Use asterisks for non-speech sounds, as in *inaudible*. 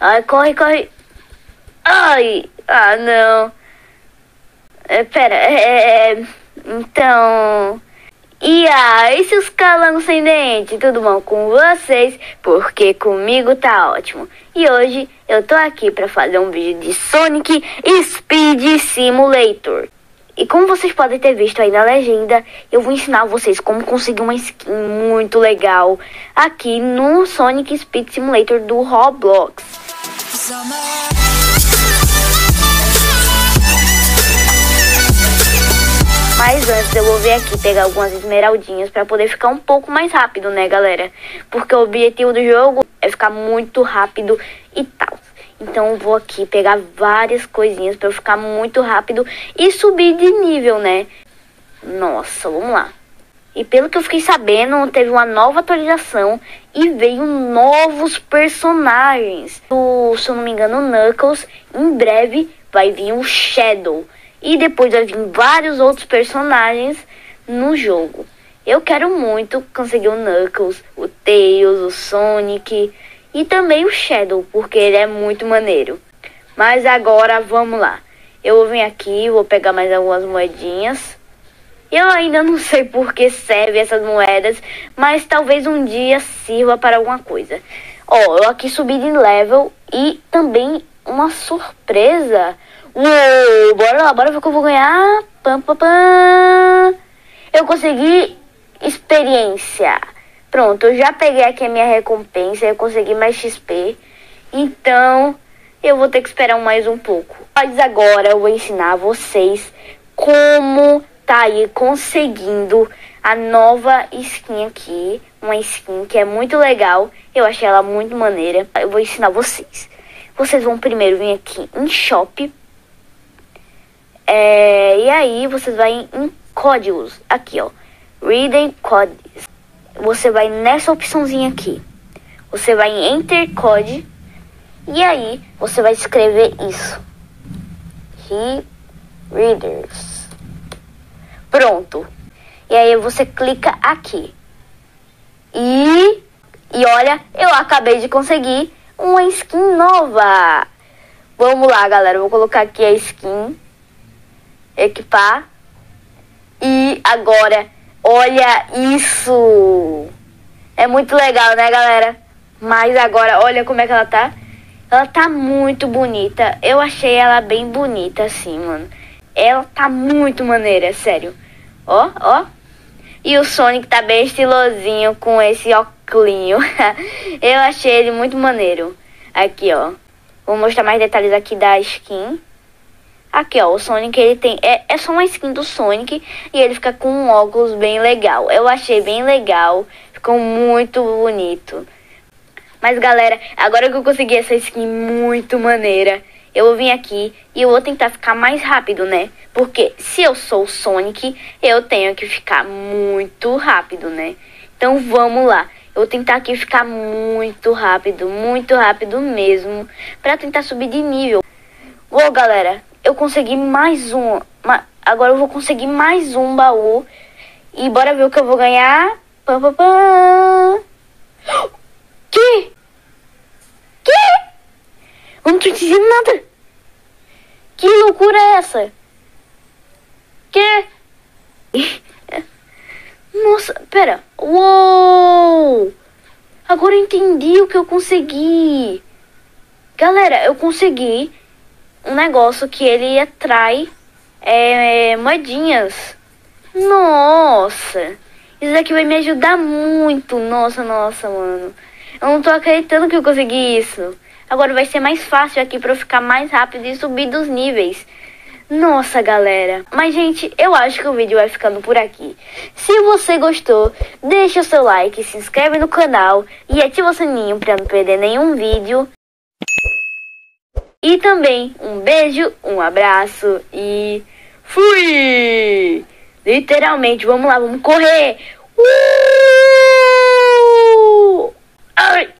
Ai, corre, corre. Ai, ah, não. É, pera, é, é, então... E aí, seus calangos sem dente, tudo bom com vocês? Porque comigo tá ótimo. E hoje eu tô aqui para fazer um vídeo de Sonic Speed Simulator. E como vocês podem ter visto aí na legenda, eu vou ensinar vocês como conseguir uma skin muito legal aqui no Sonic Speed Simulator do Roblox. Mas antes eu vou vir aqui pegar algumas esmeraldinhas para poder ficar um pouco mais rápido, né, galera? Porque o objetivo do jogo é ficar muito rápido e tal. Então vou aqui pegar várias coisinhas para eu ficar muito rápido e subir de nível, né? Nossa, vamos lá. E pelo que eu fiquei sabendo, teve uma nova atualização e veio novos personagens. O, se eu não me engano, Knuckles, em breve vai vir o Shadow. E depois vai vir vários outros personagens no jogo. Eu quero muito conseguir o Knuckles, o Tails, o Sonic e também o Shadow, porque ele é muito maneiro. Mas agora vamos lá. Eu vou vir aqui, vou pegar mais algumas moedinhas. Eu ainda não sei por que serve essas moedas, mas talvez um dia sirva para alguma coisa. Ó, eu aqui subi de level e também uma surpresa. Uou, bora lá, bora ver o que eu vou ganhar. Pam, pam, pam. Eu consegui experiência. Pronto, eu já peguei aqui a minha recompensa, eu consegui mais XP. Então, eu vou ter que esperar mais um pouco. Mas agora eu vou ensinar vocês como tá aí conseguindo a nova skin aqui. Uma skin que é muito legal. Eu achei ela muito maneira. Eu vou ensinar vocês. Vocês vão primeiro vir aqui em Shop. É, e aí vocês vão em códigos. Aqui, ó. Reading Codes você vai nessa opçãozinha aqui. Você vai em Enter Code e aí você vai escrever isso. He Readers. Pronto. E aí você clica aqui. E e olha, eu acabei de conseguir uma skin nova. Vamos lá, galera. vou colocar aqui a skin. Equipar. E agora Olha isso! É muito legal, né, galera? Mas agora, olha como é que ela tá. Ela tá muito bonita. Eu achei ela bem bonita, assim, mano. Ela tá muito maneira, sério. Ó, ó. E o Sonic tá bem estilosinho com esse óculinho. *laughs* Eu achei ele muito maneiro. Aqui, ó. Vou mostrar mais detalhes aqui da skin. Aqui, ó, o Sonic, ele tem... É, é só uma skin do Sonic e ele fica com um óculos bem legal. Eu achei bem legal, ficou muito bonito. Mas, galera, agora que eu consegui essa skin muito maneira, eu vou vir aqui e eu vou tentar ficar mais rápido, né? Porque se eu sou o Sonic, eu tenho que ficar muito rápido, né? Então, vamos lá. Eu vou tentar aqui ficar muito rápido, muito rápido mesmo, pra tentar subir de nível. Vou, galera, eu consegui mais um. Agora eu vou conseguir mais um baú. E bora ver o que eu vou ganhar. Pam, pam, pam. Que? Que? Eu não tô dizendo nada. Que loucura é essa? Que? *laughs* Nossa, pera. Uou! Agora eu entendi o que eu consegui. Galera, eu consegui um negócio que ele atrai é, moedinhas. Nossa! Isso aqui vai me ajudar muito. Nossa, nossa, mano. Eu não tô acreditando que eu consegui isso. Agora vai ser mais fácil aqui pra eu ficar mais rápido e subir dos níveis. Nossa, galera. Mas, gente, eu acho que o vídeo vai ficando por aqui. Se você gostou, deixa o seu like, se inscreve no canal e ativa o sininho pra não perder nenhum vídeo. E também um beijo, um abraço e fui! Literalmente, vamos lá, vamos correr! Uh! Ai!